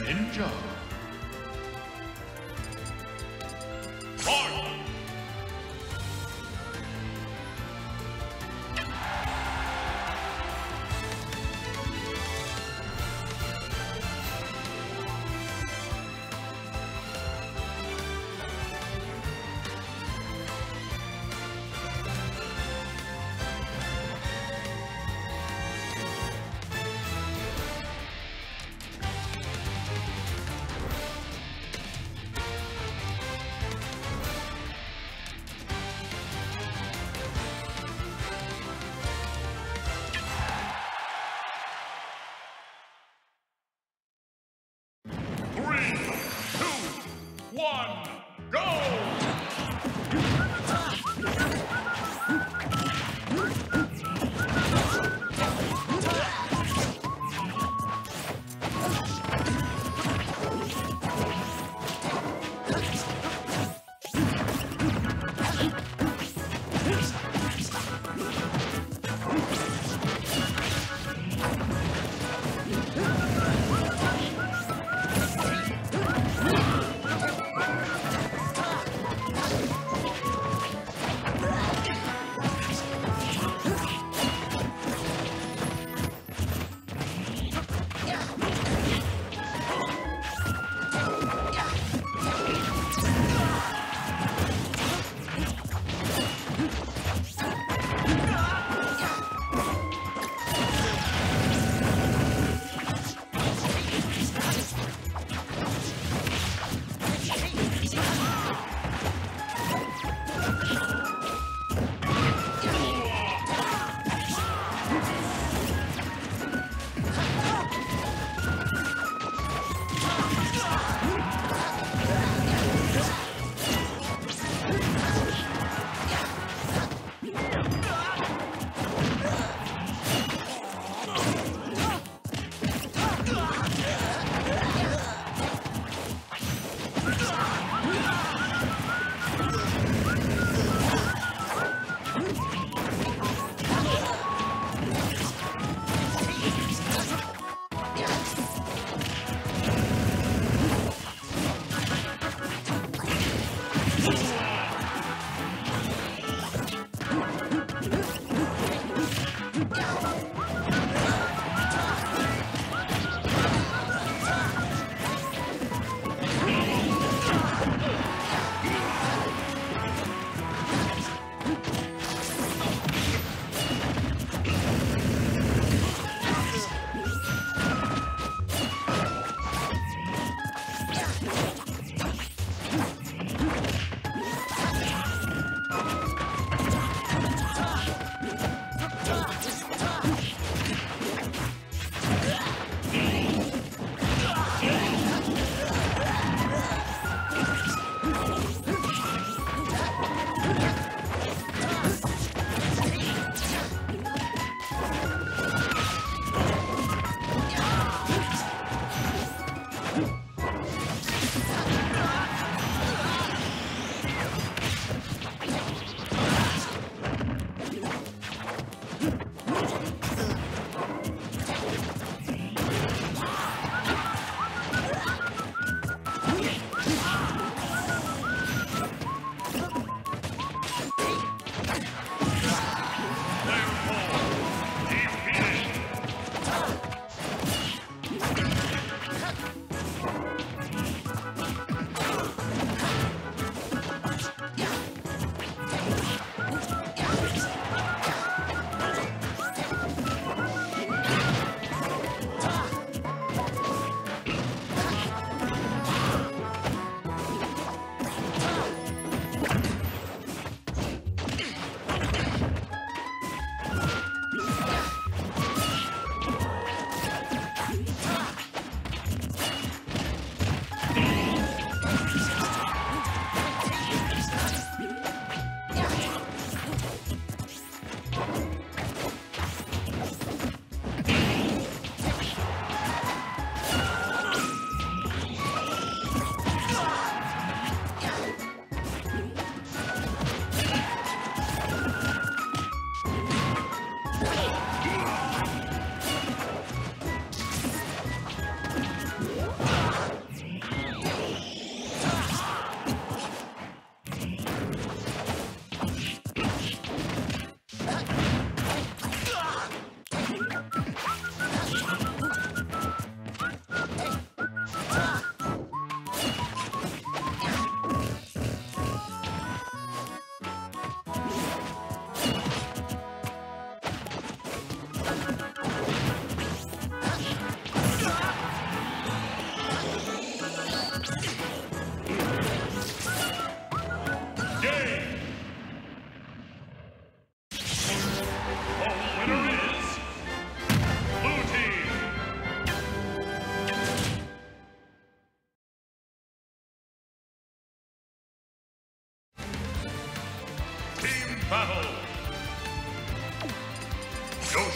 Greninja. One, go!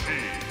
Yoshi.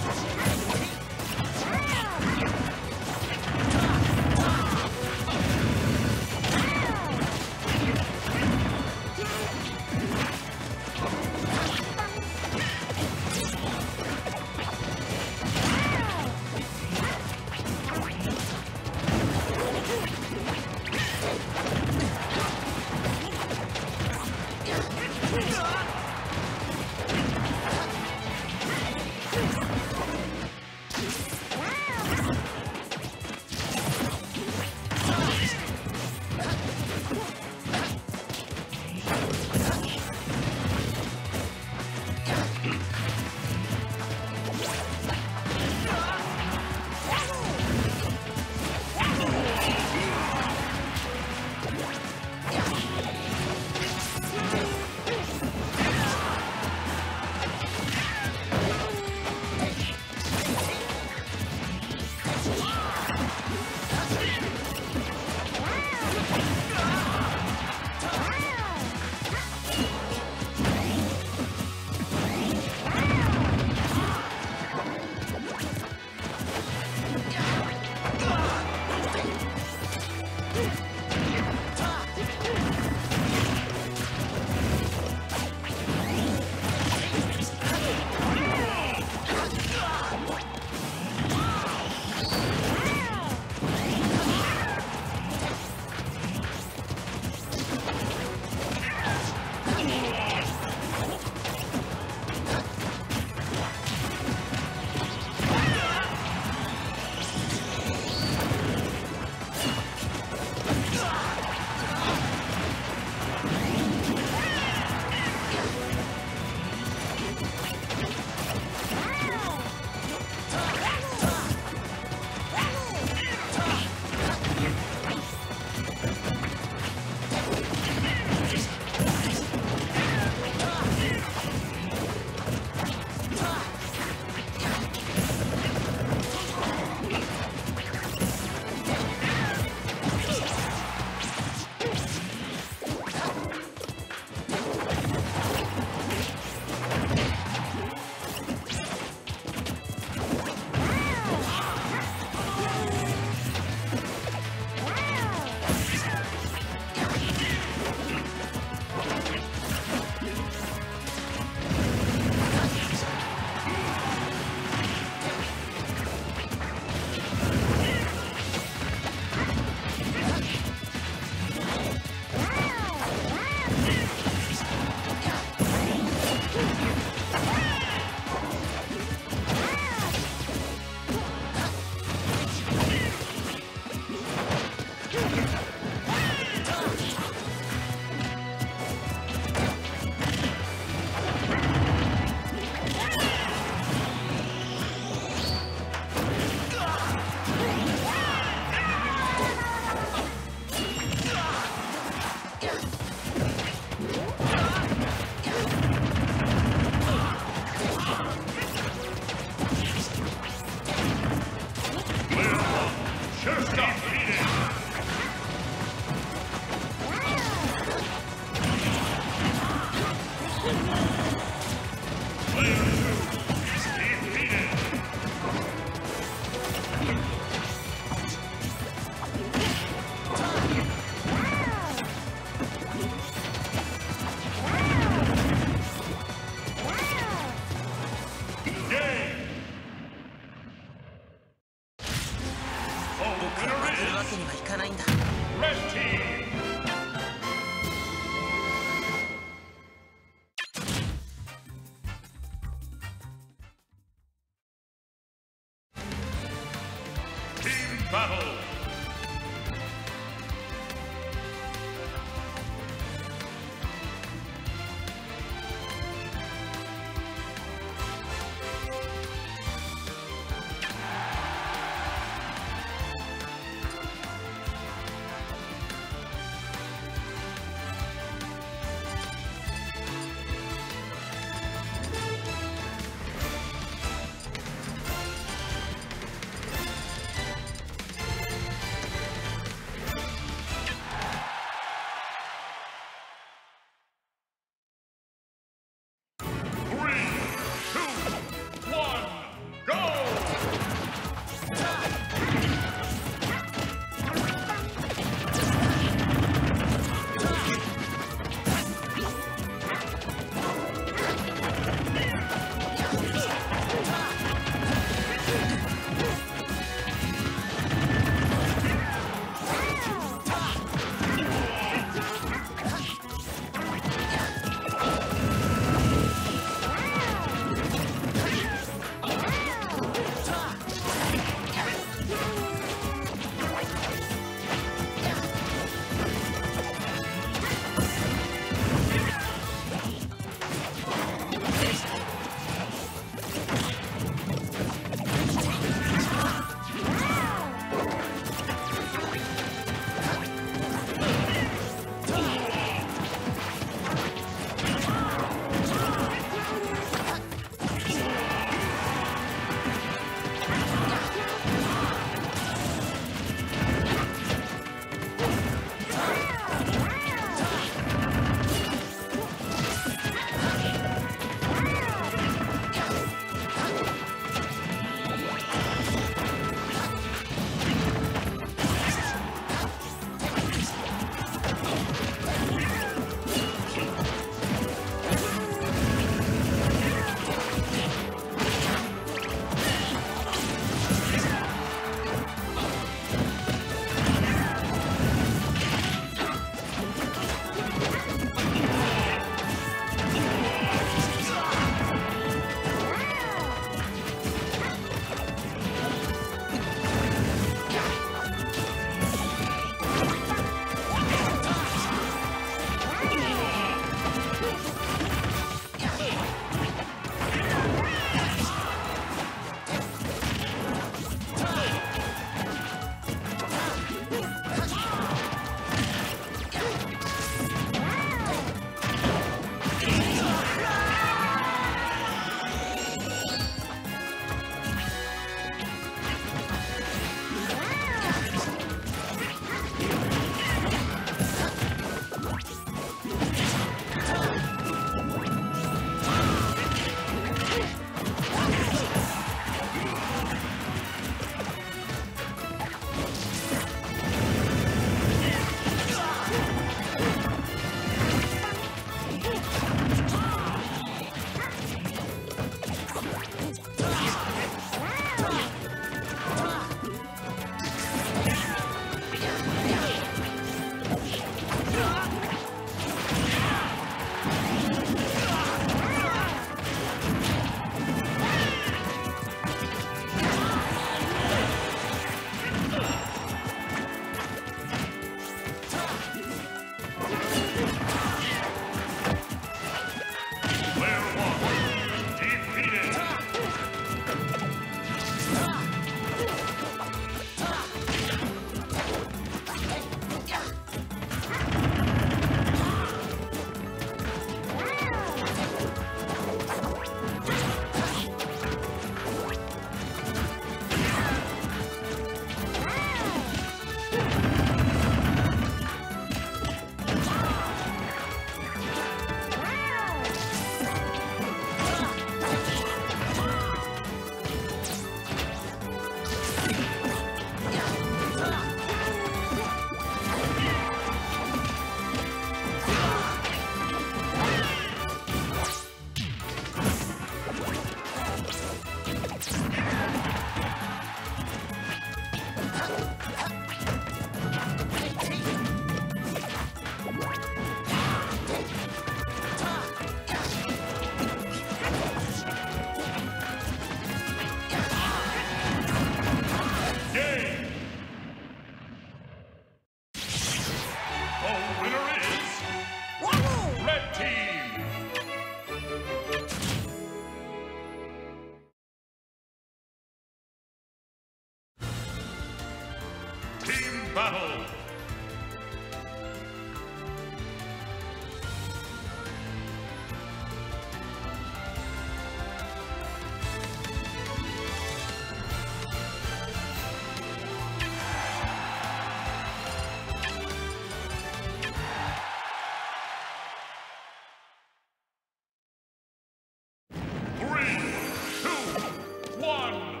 One!